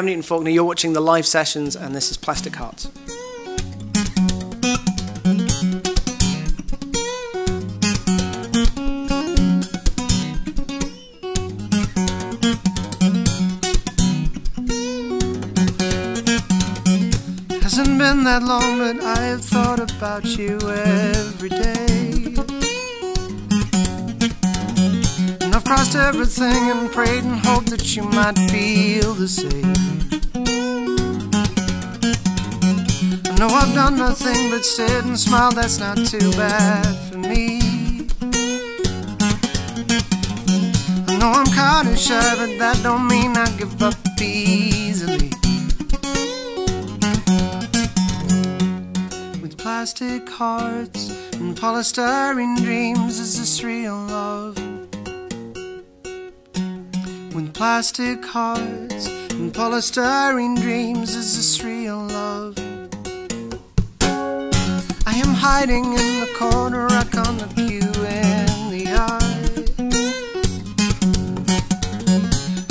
I'm Newton Faulkner. You're watching the live sessions, and this is Plastic Hearts. Hasn't been that long, but I have thought about you every day. Crossed everything and prayed and hoped that you might feel the same. I know I've done nothing but sit and smile, that's not too bad for me. I know I'm kinda shy, but that don't mean I give up easily. With plastic hearts and polystyrene dreams, is this real love? With plastic hearts and polystyrene dreams, is this real love? I am hiding in the corner, I can't look you in the eye.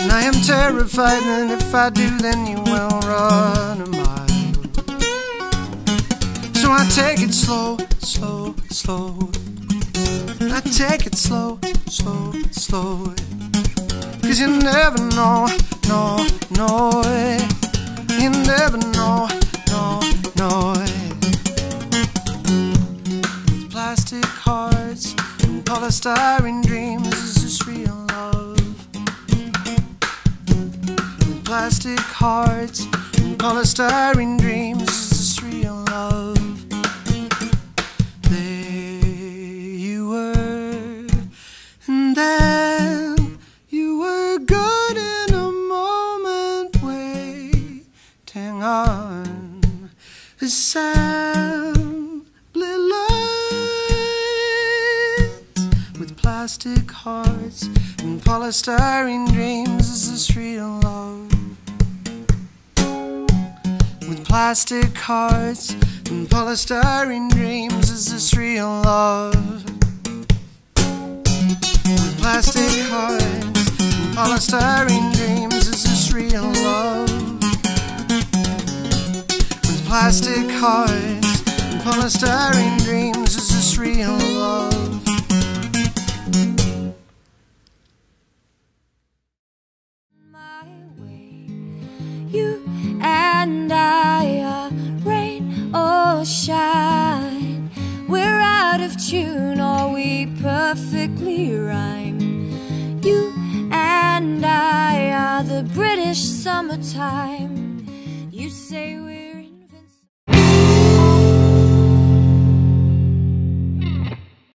And I am terrified that if I do, then you will run a mile. So I take it slow, slow, slow. I take it slow, slow, slow. Cause you never know, no, no. You never know, no, no. Plastic hearts and polystyrene dreams, is this real love? Plastic hearts and polystyrene dreams, is this real love? There you were, and then waiting on assembly lines with plastic hearts and polystyrene dreams. Is this real love? With plastic hearts and polystyrene dreams, is this real love? Plastic hearts and polystyrene dreams, is this real love? my way. You and I are rain or shine. We're out of tune, or we perfectly rhyme. You and I are the British summertime. You say we're